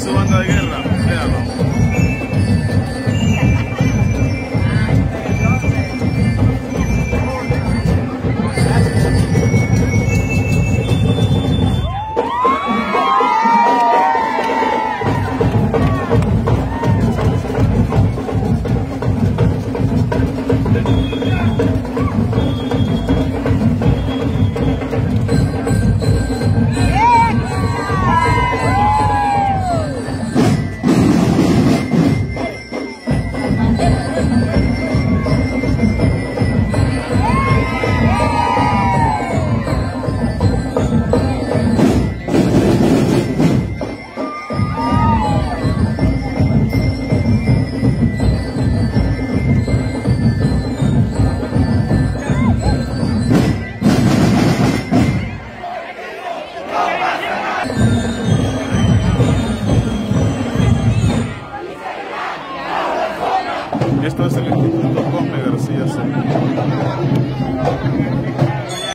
su banda de guerra, véanlo. Esto es el Instituto Cosme García Sena.